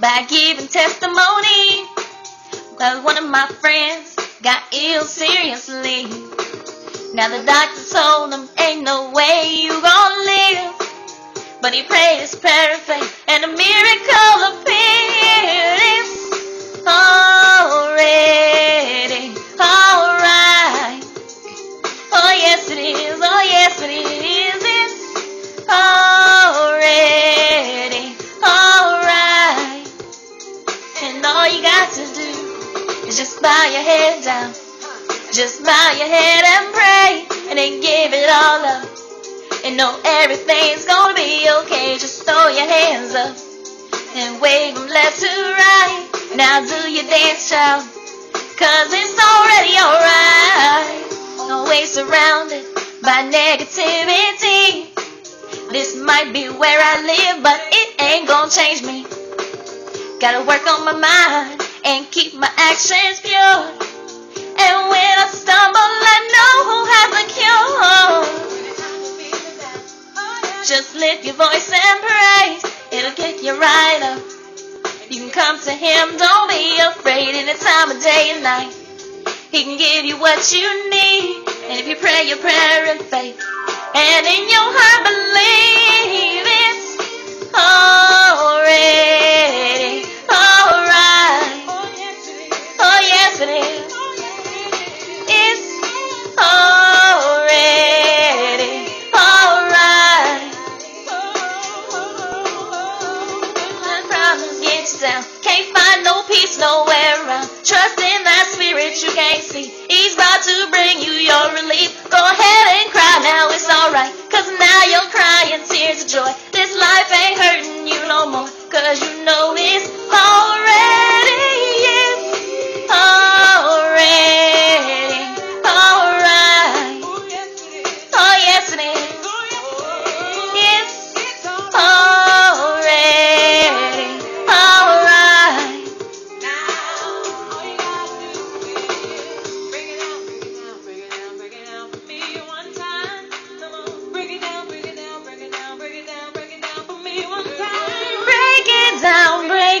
by giving testimony. Cause one of my friends got ill seriously. Now the doctor told him ain't no way you gonna live. But he prayed his prayer of faith and a miracle appeared. It's already alright. Oh yes it is, oh yes it is. It's already alright. And all you got to do is just bow your head down. Just bow your head and pray and then give it all up. And know everything's gonna be okay. Just throw your hands up and wave them left to right. Now do your dance, child. Cause it's already alright. Always surrounded by negativity. This might be where I live, but it ain't gonna change me. Gotta work on my mind and keep my actions pure. Just lift your voice and praise. It'll get you right up. You can come to Him, don't be afraid any time of day and night. He can give you what you need. And if you pray your prayer in faith and in your heart believe it's already alright. Oh yes it is. Alright. Cause now you're crying tears of joy. This life ain't hurting you no more. Cause you know it's already,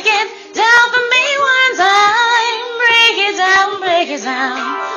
break it down for me one time. Break it down, break it down.